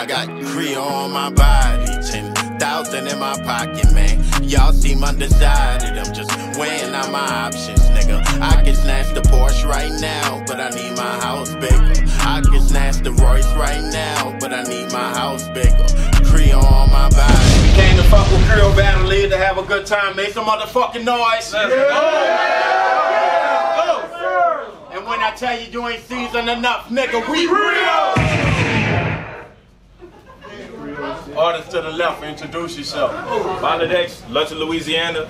I got Creole on my body, 10,000 in my pocket, man. Y'all seem undecided, I'm just weighing out my options, nigga. I can snatch the Porsche right now, but I need my house bigger. I can snatch the Royce right now, but I need my house bigger. Creole on my body. We came to fuck with Kreo Battle League to have a good time. Make some motherfucking noise. Let's go. Oh, oh. And when I tell you you ain't seasoned enough, nigga, we real. Artist to the left, introduce yourself. Bangladesh, Lutcher, Louisiana.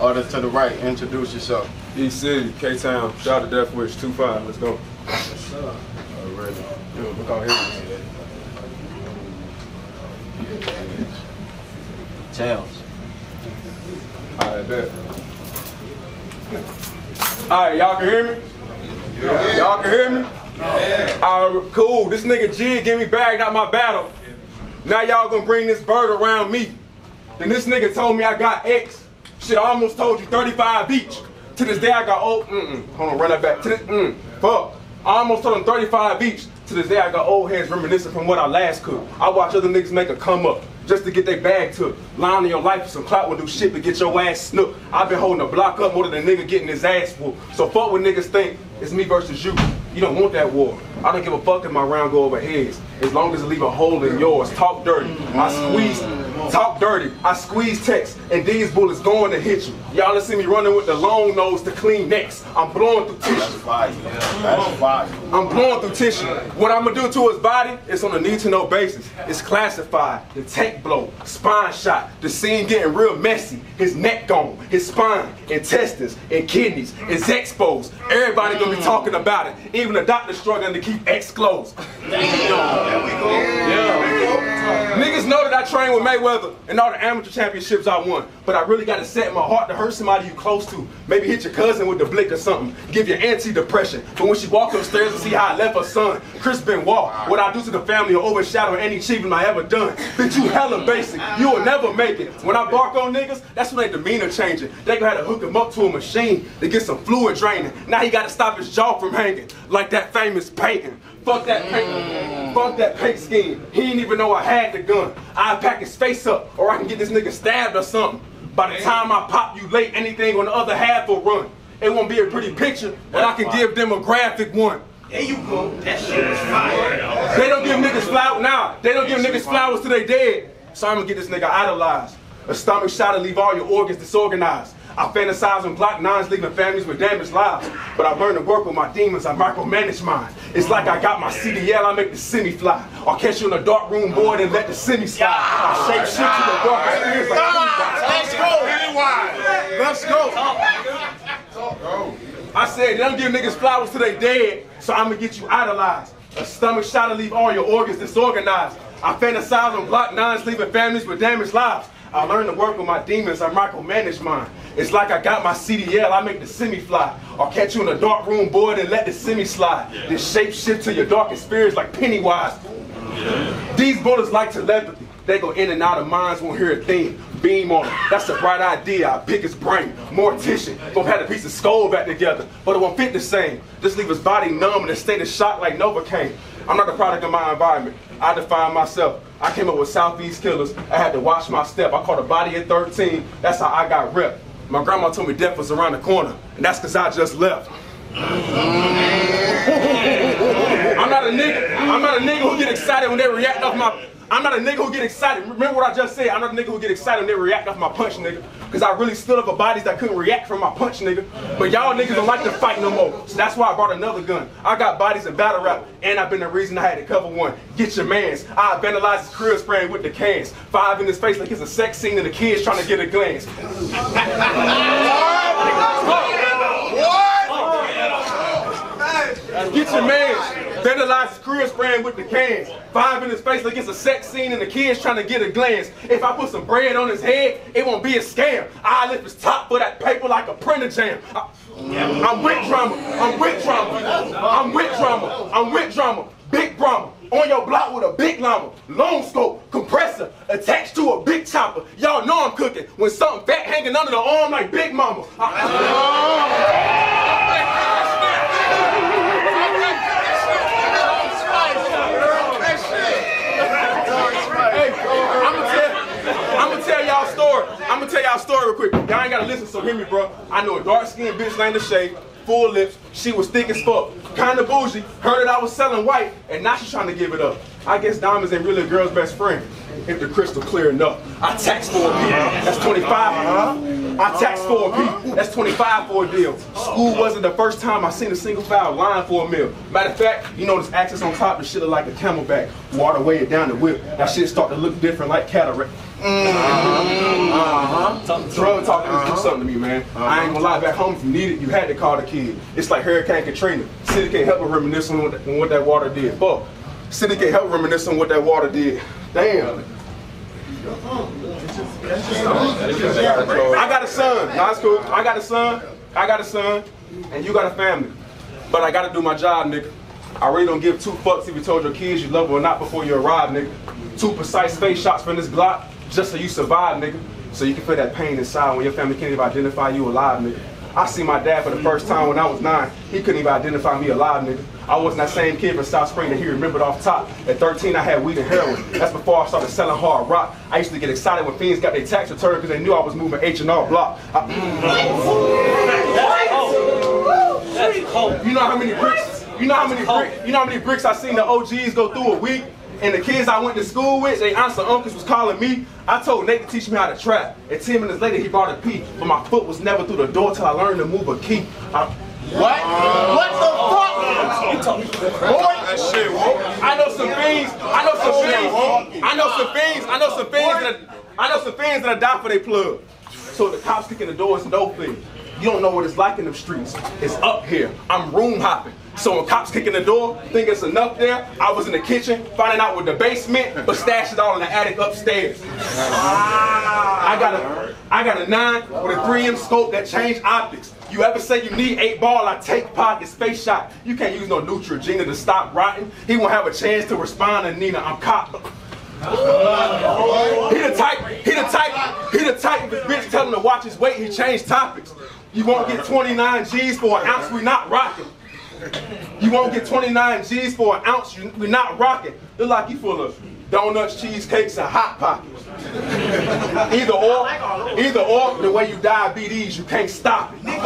Artist to the right, introduce yourself. East City, K-Town, shout out to Death Wish, 2-5, let's go. What's up? Already. Yo, look out here. Tails. Alright, bet. Alright, y'all can hear me? Y'all can hear me? Alright, cool. This nigga G get me bagged out my battle. Now y'all gonna bring this bird around me. Then this nigga told me I got X. Shit, I almost told you 35 each. To this day I got old, mm-mm. Hold on, run that back. To this, mm, fuck. I almost told him 35 each. To this day I got old heads reminiscing from what I last could. I watch other niggas make a come up just to get their bag took. Lying in your life for some clout will do shit to get your ass snooked. I've been holding the block up more than a nigga getting his ass full. So fuck what niggas think. It's me versus you. You don't want that war. I don't give a fuck if my round go over heads. As long as it leave a hole in yours. Talk dirty. I squeeze. Talk dirty. I squeeze text. And these bullets going to hit you. Y'all done see me running with the long nose to clean necks. I'm blowing through tissue. That's Fire. That's fire. I'm blowing through tissue. What I'm gonna do to his body, it's on a need to know basis. It's classified. The tank blow, spine shot, the scene getting real messy. His neck gone, his spine, intestines, and kidneys is exposed. Everybody gonna be mm. talking about it. Even the doctor struggling to keep X closed. There we go. Yeah. Niggas know that I train with Mayweather and all the amateur championships I won. But I really gotta set in my heart to hurt somebody you close to. Maybe hit your cousin with the blick or something. Give you anti-depression. But when she walked upstairs to see how I left her son, Chris Benoit, what I do to the family will overshadow any achievement I ever done. Bitch, you hella basic. You will never make it. When I bark on niggas, that's when their demeanor changing. They to hook him up to a machine to get some fluid draining. Now he gotta stop his jaw from hanging. Like that famous Peyton. Fuck that paint. Mm. Fuck that paint scheme. He didn't even know I had the gun. I'd pack his face up, or I can get this nigga stabbed or something. By the time I pop you late, anything on the other half will run. It won't be a pretty picture, but I can give them a graphic one. There you go. That shit was fire. They don't give niggas flowers. Nah, they don't give niggas flowers till they dead. So I'm gonna get this nigga idolized. A stomach shot to leave all your organs disorganized. I fantasize on Glock 9s leaving families with damaged lives. But I learned to work with my demons, I micromanage mine. It's like I got my CDL, I make the semi fly. I'll catch you in a dark room board and let the semi slide. I shape shit to the dark like ah, Let's go. Let's go. I said, they don't give niggas flowers till they dead, so I'm gonna get you idolized. A stomach shot to leave all your organs disorganized. I fantasize on Glock 9s leaving families with damaged lives. I learned to work with my demons, I micromanage mine. It's like I got my CDL, I make the semi fly. I'll catch you in a dark room board and let the semi slide. This shape shift to your darkest fears like Pennywise. These bullets like telepathy. They go in and out of minds, won't hear a thing. Beam on them. That's a bright idea. I pick his brain. Mortician. Gonna have a piece of skull back together. But it won't fit the same. Just leave his body numb in a state of shock like Novocaine. I'm not the product of my environment. I define myself. I came up with Southeast Killers. I had to watch my step. I caught a body at 13. That's how I got ripped. My grandma told me death was around the corner. And that's because I just left. I'm not a nigga. I'm not a nigga who get excited when they react off my. I'm not a nigga who get excited. Remember what I just said? I'm not a nigga who get excited when they react off my punch, nigga. Cause I really stood up for bodies that couldn't react from my punch, nigga. But y'all niggas don't like to fight no more. So that's why I brought another gun. I got bodies in battle rap, and I've been the reason I had to cover one. Get your mans. I vandalized his career spraying with the cans. Five in his face like it's a sex scene and the kids trying to get a glance. what? Get your man. Vandalize his career spraying with the cans. Five in his face like it's a sex scene and the kids trying to get a glance. If I put some bread on his head, it won't be a scam. I lift his top for that paper like a printer jam. I, am with drama. I'm with drama. I'm with drama. I'm with drama. Big drama. On your block with a big llama, long scope, compressor, attached to a big chopper. Y'all know I'm cooking when something fat hanging under the arm like Big Mama. I- y'all a story real quick. Y'all ain't gotta listen, so hear me, bro. I know a dark skinned bitch named the Shay, full lips. She was thick as fuck, kinda bougie. Heard that I was selling white, and now she's trying to give it up. I guess diamonds ain't really a girl's best friend. If the crystal clear enough, I tax for a P. That's 25. Uh-huh. I tax for a. That's 25 for a deal. School wasn't the first time I seen a single file line for a meal. Matter of fact, you know this axis on top, the shit look like a camelback. Water weighed down the whip. That shit start to look different like cataract. Uh-huh. Drug talking uh-huh. do something to me, man. Uh-huh. I ain't gonna lie, back home if you needed, you had to call the kid. It's like Hurricane Katrina. City can't help but reminisce on what, that, on what that water did. Fuck. City can't help reminisce on what that water did. Damn. I got a son. That's cool. I got a son. I got a son. And you got a family. But I gotta do my job, nigga. I really don't give two fucks if you told your kids you love them or not before you arrive, nigga. Two precise face shots from this Glock just so you survive, nigga. So you can feel that pain inside when your family can't even identify you alive, nigga. I see my dad for the first time when I was nine. He couldn't even identify me alive, nigga. I wasn't that same kid from South Spring that he remembered off top. At 13, I had weed and heroin. That's before I started selling hard rock. I used to get excited when fiends got their tax return because they knew I was moving H&R block. I, you know how many bricks? You know how many bricks? You know how many bricks I seen the OGs go through a week? And the kids I went to school with, they aunts and uncles was calling me. I told Nate to teach me how to trap. And 10 minutes later, he brought a pee. But my foot was never through the door till I learned to move a key. I, what? What the fuck? Boy, that shit, I know some fiends. I know some fiends. I know some fiends. I know some fiends that I know some fiends that die for their plug. So the cops kicking the door is no thing. You don't know what it's like in them streets. It's up here. I'm room hopping. So when cops kicking the door, think it's enough there, I was in the kitchen, finding out with the basement, but stashed it all in the attic upstairs. I got a I got a nine with a 3M scope that changed optics. You ever say you need eight ball, I take pockets, face shot. You can't use no Neutrogena to stop rotting. He won't have a chance to respond to Nina. I'm cop. He the type, he the type, he the type if bitch tell him to watch his weight, he changed topics. You won't get 29 G's for an ounce we not rocking. You won't get 29 G's for an ounce we're not rocking. Look like you full of donuts, cheesecakes, and hot pockets. Either or, either or, the way you diabetes, you can't stop it. nigga.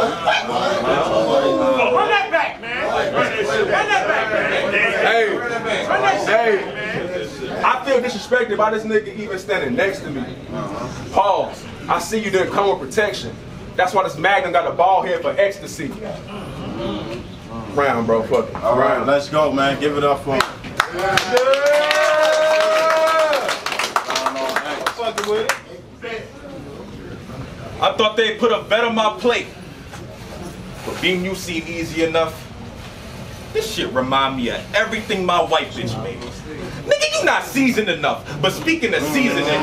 Run that back, man. Run that back, man. Hey, hey, I feel disrespected by this nigga even standing next to me. Pause. I see you didn't come with protection. That's why this Magnum got a ball head for ecstasy. Round, bro. Fuck it. All right, let's go, man. Give it up for him. Yeah. I thought they'd put a vet on my plate. But being you seem easy enough. This shit remind me of everything my white bitch made. Nigga, you not seasoned enough. But speaking of seasoning,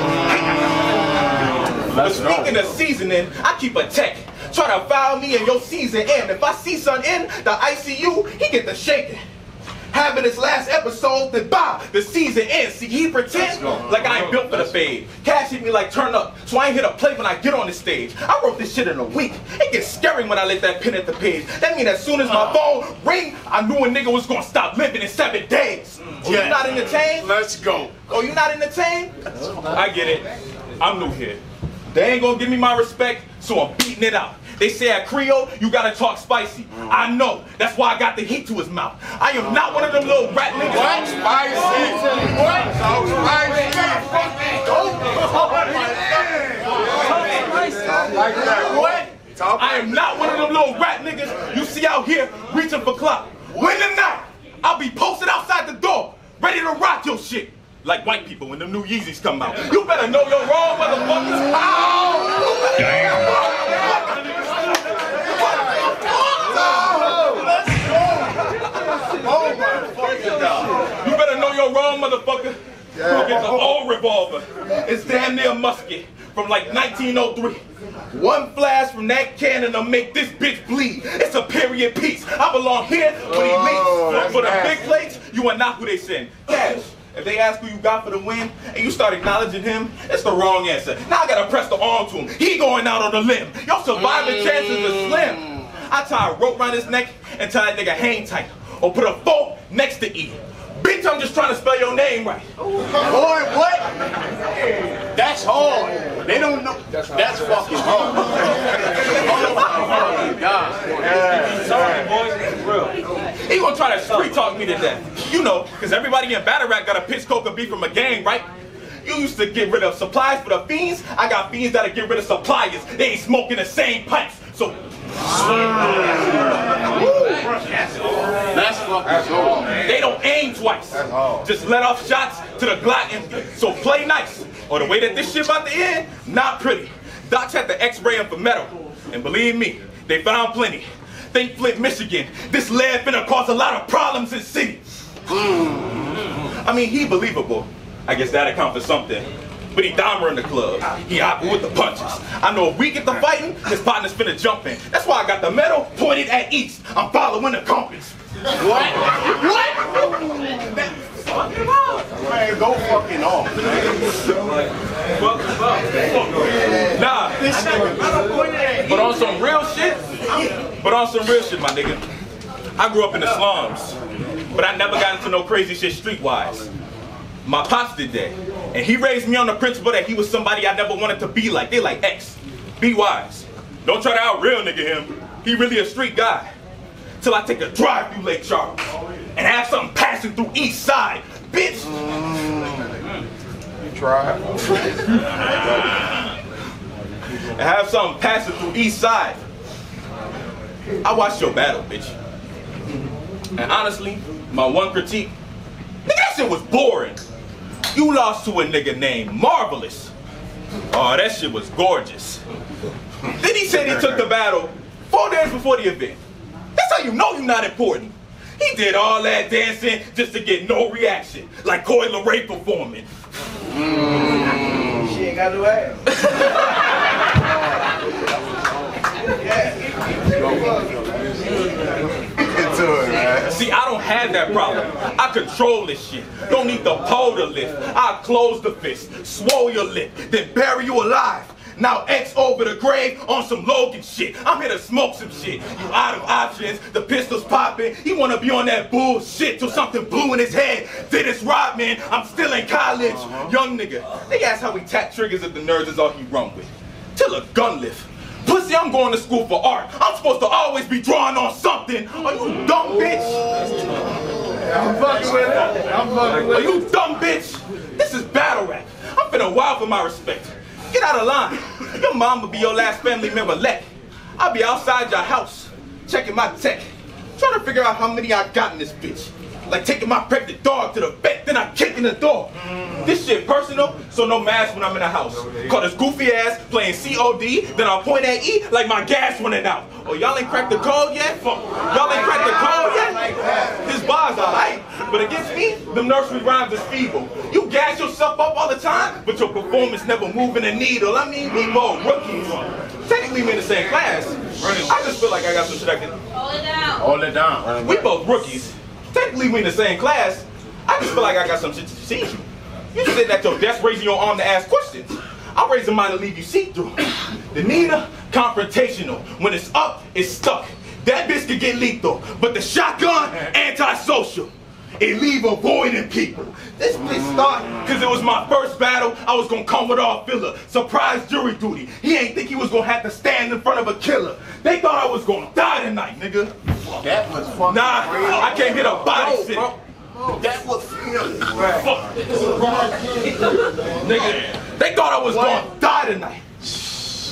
but speaking of seasoning, I keep a tech. Try to foul me in your season end. If I see son in the ICU, he get the shaking. Having his last episode, then bah, the season ends. See, he pretend like I ain't built for the fade. Cash hit me like turn up, so I ain't hit a play when I get on the stage. I wrote this shit in a week. It gets scary when I let that pen at the page. That mean as soon as my uh. phone ring, I knew a nigga was gonna stop living in seven days. Mm. Oh, you not entertained? Let's go. Oh, you not entertained? I get it. I'm new here. They ain't gonna give me my respect, so I'm beating it out. They say at Creole, you gotta talk spicy. Mm. I know. That's why I got the heat to his mouth. I am not one of them little rat niggas. What? Spicy. What? So spicy. Like that. What? I am not one of them little rat niggas you see out here reaching for clout. When the night, I'll be posted outside the door, ready to rock your shit like white people when the new Yeezys come out. You better know your wrong, motherfuckers. Oh, You better know your wrong, motherfucker. Yeah. You get the old revolver. It's damn near musket from like 1903. One flash from that cannon'll make this bitch bleed. It's a period piece. I belong here with oh, elites. For the big plates, you are not who they send. Cash. If they ask who you got for the win and you start acknowledging him, it's the wrong answer. Now I gotta press the arm to him. He going out on a limb. Your surviving mm. chances are slim. I tie a rope around his neck and tell that nigga hang tight. Or put a fork next to E. I'm just trying to spell your name right. Boy, what? That's hard. They don't know. That's, fucking hard. oh, God. He gonna try to street talk me to death. You know, because everybody in Battle Rap got a pitch coca beef from a gang, right? You used to get rid of supplies for the fiends. I got fiends that'll get rid of suppliers. They ain't smoking the same pipes. So That's fucking hard. they don't aim twice. Just let off shots to the Glock empty. So play nice. Or the way that this shit about to end, not pretty. Docs had the x-ray him for metal. And believe me, they found plenty. Think Flint, Michigan. This lead finna cause a lot of problems in cities. I mean, he believable. I guess that account for something. But he Dahmer in the club. He hopping with the punches. I know if we get the fighting, his partner's finna jump in. That's why I got the metal pointed at east. I'm following the compass. What? What? Fuckin' off! Man, go fucking off. Nah, but on some real shit, but on some real shit, my nigga. I grew up in the slums, but I never got into no crazy shit streetwise. My pops did that, and he raised me on the principle that he was somebody I never wanted to be like. They like X, be wise. Don't try to out real nigga him. He really a street guy. Till I take a drive through Lake Charles and have something passing through East Side, bitch. You Try. and have something passing through East Side. I watched your battle, bitch. And honestly, my one critique, nigga, that shit was boring. You lost to a nigga named Marvelous. Oh, that shit was gorgeous. Then he said he took the battle four days before the event. That's how you know you're not important. He did all that dancing just to get no reaction, like Coi Leray performing. She ain't got no ass. Into it, man. See, I don't have that problem. I control this shit. Don't need the pole to lift. I close the fist, swallow your lip, then bury you alive. Now X over the grave on some Logan shit. I'm here to smoke some shit. You out of options, the pistol's popping. He wanna be on that bullshit till something blew in his head. Dennis Rodman, I'm still in college. Uh-huh. Young nigga, they ask how we tap triggers if the nerds is all he run with. Till a gun lift. Pussy, I'm going to school for art. I'm supposed to always be drawing on something. Are you dumb, bitch? I'm fucking with it. I'm fucking with it. Are you dumb, bitch? This is battle rap. I'm finna wild for my respect. Get out of line. Your mom will be your last family member left. I'll be outside your house, checking my tech, trying to figure out how many I got in this bitch. Like taking my pregnant dog to the vet, then I kick in the door. This shit personal, so no mask when I'm in the house. Call this goofy ass playing COD, then I'll point at E like my gas running out. Oh, y'all ain't cracked the code yet? Fuck. Y'all ain't cracked the code yet? His bars alright, but against me, them nursery rhymes is feeble. You gas yourself up all the time, but your performance never moving a needle. I mean, we both rookies. Technically, we in the same class. I just feel like I got some shit I can Hold it down. Hold it down. we both rookies. Technically, we in the same class. I just feel like I got some shit to teach you. You sitting at your desk raising your arm to ask questions. I'll raise mine to leave you see through. The Nina, confrontational. When it's up, it's stuck. That bitch could get lethal. But the shotgun, antisocial. It leave a void in people. This bitch started because it was my first battle. I was gonna come with all filler. Surprise jury duty. He ain't think he was gonna have to stand in front of a killer. They thought I was gonna die tonight, nigga. That was fucking Nah, crazy. I can't hit a body sit. That was feeling. Nigga, they thought I was gonna die tonight.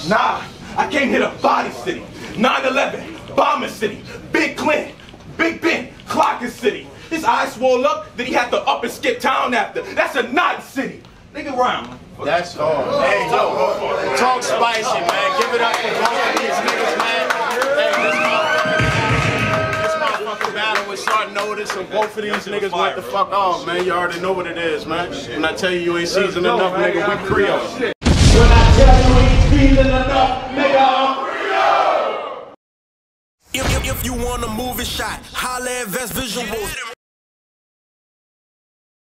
Nah, I can't hit a body city. 9-11, Bomber City, Big Clint, Big Ben, Clocker City. His eyes swole up, then he had to up and skip town after. That's a not city. Nigga round. That's hard. Hey, yo, talk spicy, man. Give it up for both of these niggas, man. Hey, this motherfucker, this motherfucking battle with short notice, and both of these niggas went the fuck off, man. You already know what it is, man. When I tell you you ain't seasoned enough, nigga, we Creole. When I tell you ain't feeling enough, nigga, I'm If, if, if you want a movie shot, holla at Vest Visuals.